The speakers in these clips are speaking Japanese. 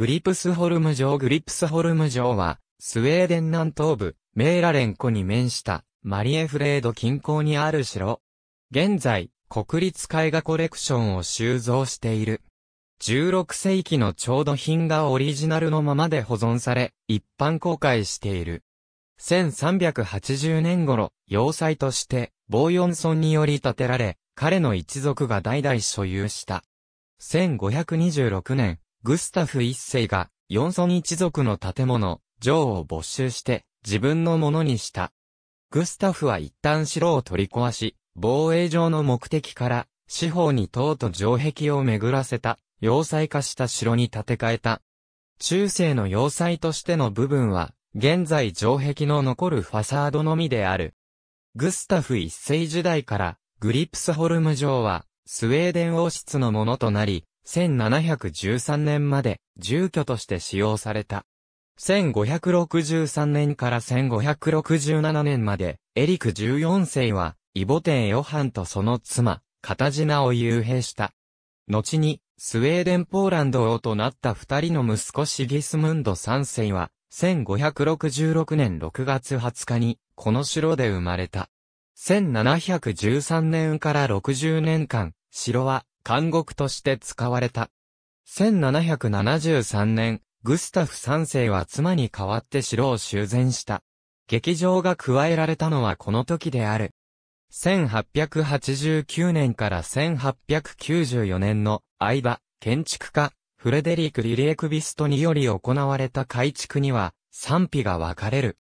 グリプスホルム城グリプスホルム城は、スウェーデン南東部、メーラレン湖に面した、マリエフレード近郊にある城。現在、国立絵画コレクションを収蔵している。16世紀の調度品がオリジナルのままで保存され、一般公開している。1380年頃、要塞として、ボーヨンソンにより建てられ、彼の一族が代々所有した。1526年、グスタフ一世が、ヨンソン一族の建物、城を没収して、自分のものにした。グスタフは一旦城を取り壊し、防衛上の目的から、四方に塔と城壁を巡らせた。要塞化した城に建て替えた。中世の要塞としての部分は、現在城壁の残るファサードのみである。グスタフ一世時代から、グリプスホルム城は、スウェーデン王室のものとなり、1713年まで住居として使用された。1563年から1567年まで、エリク14世は、イボテン・ヨハンとその妻、カタジナを幽閉した。後に、スウェーデン・ポーランド王となった二人の息子シギスムンド3世は、1566年6月20日に、この城で生まれた。1713年から60年間、城は監獄として使われた。1773年、グスタフ3世は妻に代わって城を修繕した。劇場が加えられたのはこの時である。1889年から1894年の間、建築家、フレデリック・リリエクビストにより行われた改築には、賛否が分かれる。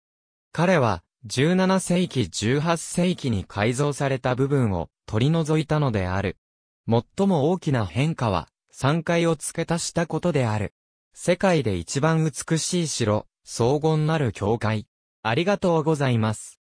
彼は、17世紀18世紀に改造された部分を取り除いたのである。最も大きな変化は、3階を付け足したことである。世界で一番美しい城、荘厳なる教会。ありがとうございます。